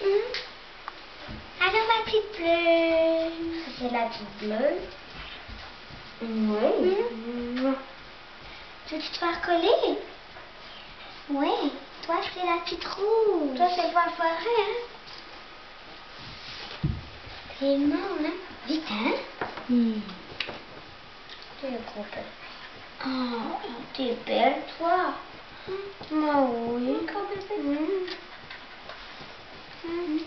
Hum. Alors, ma petite bleue. C'est la petite bleue. Oui. Tu veux te faire coller? Oui. Toi, c'est la petite rouge. Toi, c'est voile forêt, hein? C'est énorme, hein? Vite, hein? Hmm. Tu le gros peu. Oh, t'es belle, toi. Moi, oui. Encore bébé. Hum.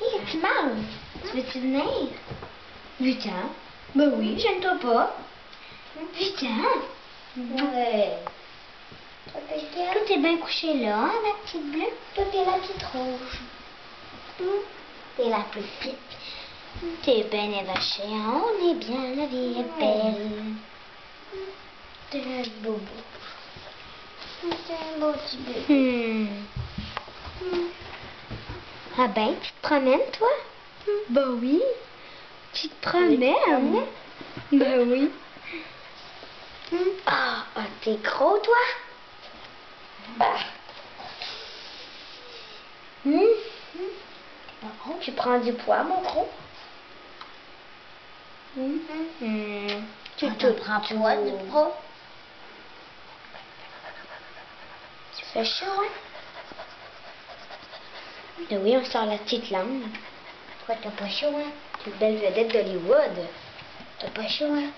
Hé, tu mal. Tu veux-tu venir? Putain. Ben oui, gêne-toi pas. Putain. Ouais. Toi, t'es quelle? Tout est bien couché là, hein, la petite bleue? Toi, t'es la petite rouge. Hum. T'es la plus petite. T'es bien évachée, hein? On est bien, la vie est belle. T'es un beau bébé. Hmm. Ah ben, tu te promènes, toi? Ben oui. Tu te promènes? Ben oui. Ah, ah, t'es gros, toi? Bah. Tu prends du poids, mon gros? Hmm. Tu Ah, te prends pas pas. du poids? Fais chaud, hein? Oui, on sort la petite langue. Pourquoi t'as pas chaud, hein? Tu es une belle vedette d'Hollywood. T'as pas chaud, hein?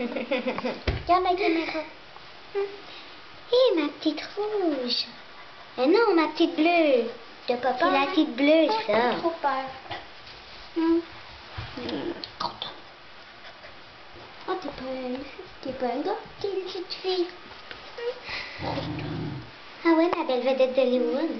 Regarde la caméra. Hé, ma petite rouge. Eh non, ma petite bleue. T'as pas C'est peur? la hein? petite bleue, Ah, ça. trop peur. Hum. Oh, t'es pas un... T'es pas un gars, t'es une petite fille. Ah ouais, ma belle vedette d'Hollywood.